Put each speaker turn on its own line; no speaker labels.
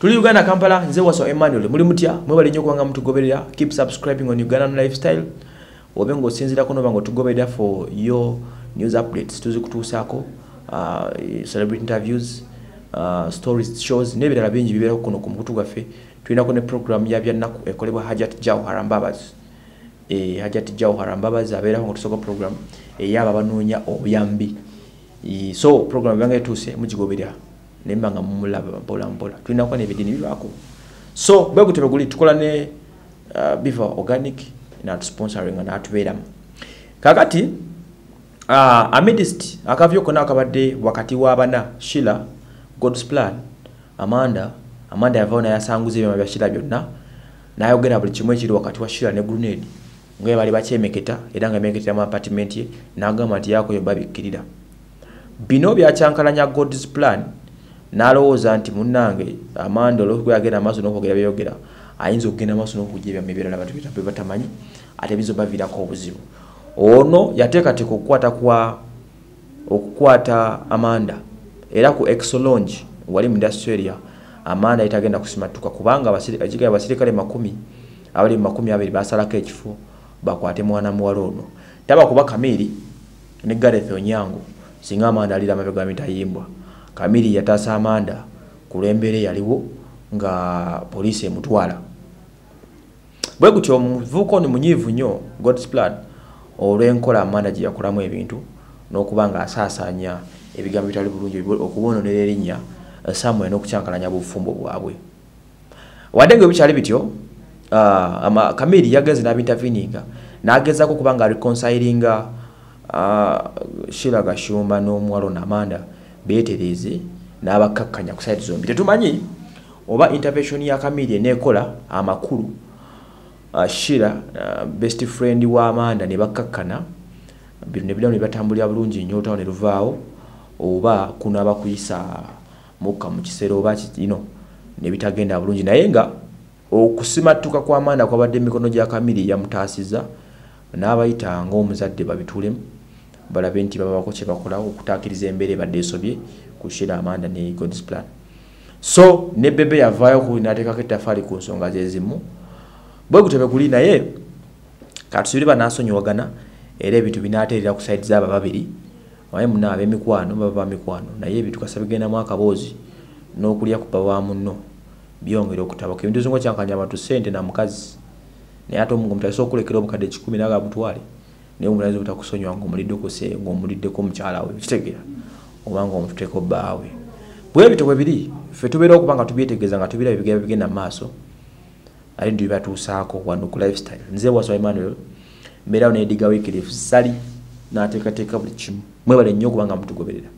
tuli uganda kampala nze waso emmanuel. Muli mutya? Mwebale nnyo kubanga mutugoberera. Keep subscribing on ugandan lifestyle. Obe ngaosinzirako noba nga otugoberera for your news updates. Tuzikutuusaako uh, celebrity interviews uh, stories shows n'ebirala bingi bibeerako kuno ku mukutu gwaffe. Tulinako ne program ya byannaku ekolebwa hajat jawhara mbabas e, hajat jawhara mbabas abeerako nga tusooka program eyaba abanoonya obuyambi. E, so program ebanga etuuse mugigoberera nemba nga mumulaba mpola mpola. Tulinako nebidini bibaako so bwegute beguli tukola ne uh, biva organic natusponsoring natubeeramu. Kakati uh, amidist akavyo konna akabadde wakati w'abana shila gods plan amanda amanda yavaawo naye asanguza ebyama bya shila byonna nayogera buli kimu ekiri wakati wa shila ne grenade ngaye bali bakyemeketa era nga emeketera mu apartiment ye nagamba nti yakoyo babikkirira. Bino byakyankalanya gods plan n'alowooza nti munnange amanda olwokuyagenda amaaso n'okwogera byeyogera ayinza okugenda amaaso n'okujja ebyama ebirala bantu bye batamanyi ate bizo baviirako obuzibu. Ono yateekateeka okukwata kwa okukwata amanda. Era ku exolonge wali mu industria amanda yitagenda kusimatuka kubanga ekigaa abasirikale makumi abali mu makumi abiri basalako ekifo bakwate mwana muwala ono. Taba kuba kamiri ne gareth onyango singa amanda alira amabega mitayimbwa kamiri yataasa amanda ku lwembeera yaliwo nga poliisi emutwala. Bwe gutyo omuvubuka ono munyiivu nnyo gods plan olw'enkola amanda gye yakolamu ebintu n'okuba nga asaasaanya ebigambo bitali bulungi okubononera erinnya samuel n'okukyankalanya bufumbo bwabwe. Wadde nga bikyali bityo uh, kamiri yagenze n'abintavininga n'agezaako okuba nga reconcilinga uh, shira gashumba n'omuwalo namanda beetereze n'abakkakkanya ku saidi zombi. Tetumanyi oba intervention ya kamiri eneekola amakulu uh, shira uh, best friend wa amanda ne bakkakkana bino nebiramu ne batambulira bulungi nnyo olutawo ne luvaawo oba kunaaba kuyisa mukka mu kiseera oba kino ne bitagenda bulungi. Naye nga okusimatuka kw'amanda kwabadde emikono gya kamiri yamutaasiza n'abayita ng'omuzadde babitulemu balabe nti babako kye bakola okutaakiriza embeera ebadde esobye ku shira amanda ne god's plan so ne bebe yavaayo n'ateekako ettafaali ku nsonga zezimu bwe gutebe guli naye katusubire banaasonyiwagana era ebintu binaateerera ku saidi zaabo babiri waye muna ab'emikwano baba bamikwano naye ebintu kasa bigendamu akaboozi n'okulya ku baba munno byongera okutabaka ebintu zingo kyankanya abantu sente na mukazi naye ate omuntu alisa okulekera obukadde kikumi naga butwale naye omulazi butakusonyiwa ngaomuliddeko se ngaomuliddeko mukyala we kitegera oba nga omututeko bbaawe. Bwe bityo bwe biri ffe tubeera okuba nga tubyetegeeza nga tubira bigenda bigenda mu maaso ate nti bibatuusaako wano ku lifestyle. Nze waswa emmanuel mbeerawo nediga wikirifu sali n'ateekateeka buli kimu. Mwebale nnyo okubanga mutugoberera